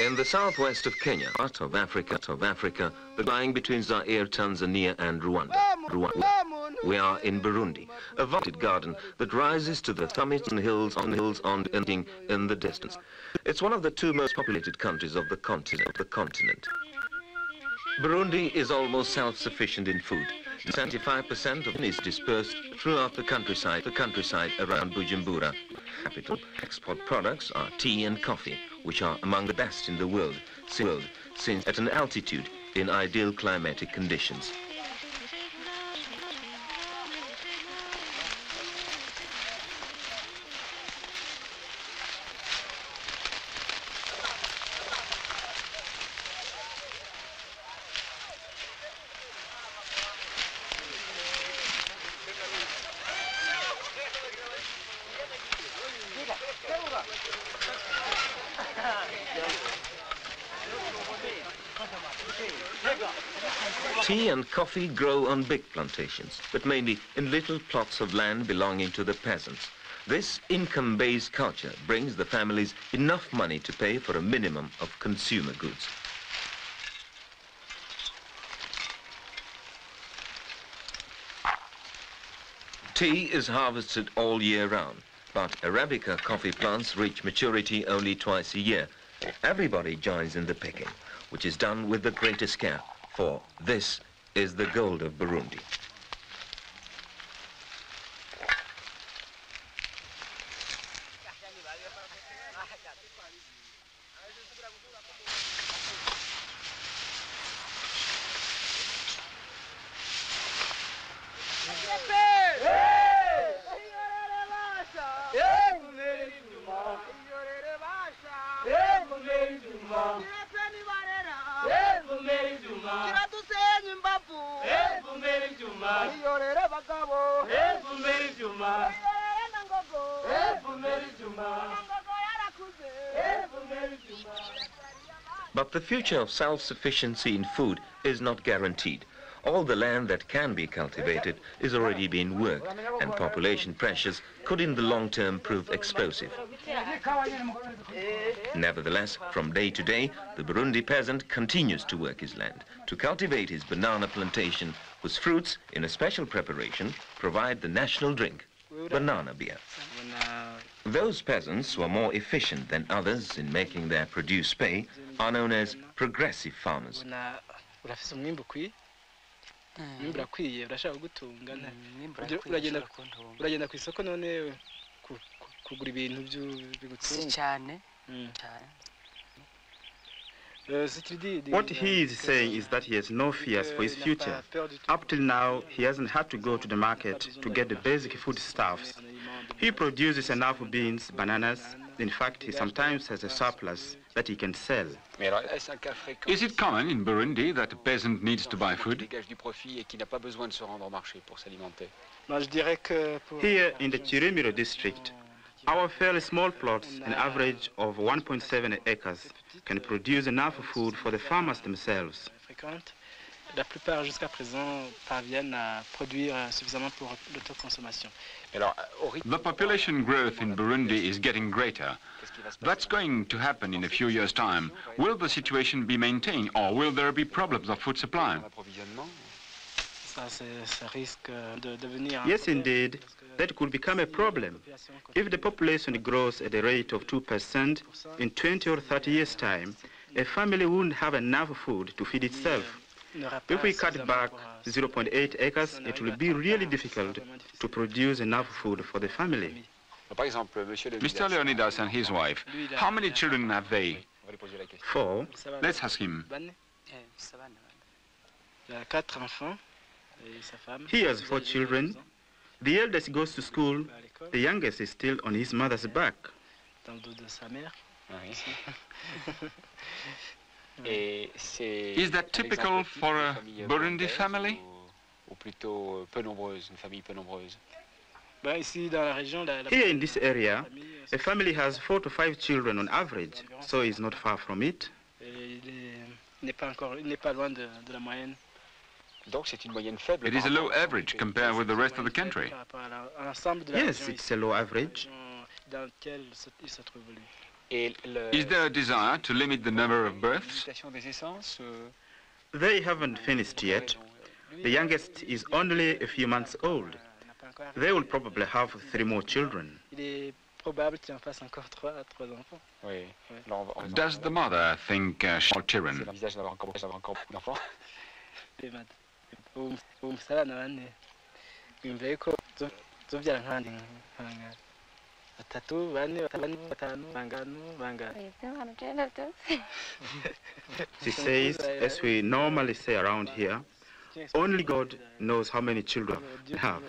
In the southwest of Kenya, part of Africa, of Africa, lying between Zaire, Tanzania and Rwanda. Rwanda. We are in Burundi, a vaulted garden that rises to the summits and hills on hills on ending in the distance. It's one of the two most populated countries of the continent. The continent. Burundi is almost self-sufficient in food. 75% of it is dispersed throughout the countryside, the countryside around Bujumbura. Capital export products are tea and coffee, which are among the best in the world, since at an altitude in ideal climatic conditions. Tea and coffee grow on big plantations, but mainly in little plots of land belonging to the peasants. This income-based culture brings the families enough money to pay for a minimum of consumer goods. Tea is harvested all year round, but Arabica coffee plants reach maturity only twice a year. Everybody joins in the picking, which is done with the greatest care for this is the gold of Burundi. But the future of self-sufficiency in food is not guaranteed. All the land that can be cultivated is already being worked, and population pressures could in the long term prove explosive. Nevertheless, from day to day, the Burundi peasant continues to work his land, to cultivate his banana plantation, whose fruits, in a special preparation, provide the national drink, banana beer. Those peasants who are more efficient than others in making their produce pay are known as progressive farmers. Urafise umwimbu urakwiye urashaka kugutunga mm, Ugera- uragenda uragenda ku isoko none ku- ku- kugura ibintu byu- si bigutunga cyane Mm. cyane si tu dis- dis- What he is saying is that he has no uh, fears for his future. pas peur du tout. Up till now, he hasn't had to go to the market to get the basic foodstuffs. He produces enough beans, bananas. In fact, he sometimes has a surplus that he can sell. Is it common in Burundi that a peasant needs to buy food? dégage du profit et qui n'a pas besoin de se rendre au marché pour s'alimenter. Non, je dirais que pour- Here in the Chirimiro district, our fairly small plots, an average of 1.7 acres, can produce enough food for the farmers themselves. Fréquentes, la plupart jusqu'à présent parviennent à produire euh, suffisamment pour l'autoconsommation. Alors, euh, au rythme, The population growth in Burundi is getting greater. qu'est-ce qui va se That's going to happen in a few years' time. Will the situation be maintained or will there be problems of food supply? dans l'approvisionnement Ça, c'est- ça risque euh, de devenir un Yes, indeed, that could become a problem. If the population grows at a rate of 2% in 20 or 30 years' time, a family wouldn't have enough food to feed itself. N'aura pas If we cut back euh, 0.8 acres, it will be really difficult to produce enough food for the family. Par exemple, monsieur Mr. Leonidas, Leonidas and his wife, how many children have they? on va lui poser la question. Four, Let's ask him. Bane, Eh, bisa abana bane. Il a quatre enfants et sa femme. He has four children. The eldest goes to school, the youngest is still on his mother's back. dans le dos de sa mère. Et c'est Is that typical for a Burundi family? Ou, ou plutôt euh, peu nombreuse, une famille peu nombreuse Bah, ici, dans la région, la, la Here in this area, euh, a family has four to five children on average, so it's not far from it. et il est- il n'est pas encore, il n'est pas loin de, de la moyenne. Donc c'est une moyenne faible. It is a low average compared with the rest of the country. Par rapport à la- à l'ensemble de la Yes, it's a low average. Ici, dans laquelle se- il se trouve lui. Et le- Is there a desire to limit the number of births? limitation des essences, euh, They haven't finished yet. The youngest is only a few months old. n'a pas encore They will probably have three more children. Il est probable qu'il en fasse encore trois, trois enfants. oui. Alors, on va- on va- Does the mother think uh, she's C'est children? L'envisage d'avoir encore, d'avoir encore beaucoup d'enfants. Mad. uwo uwo musarani bane yumviye ko zo- zobyara nk'abandi nk'abangana batatu bane batanu batanu banganu bangana She says, as we normally say around here, only God knows how many children we have.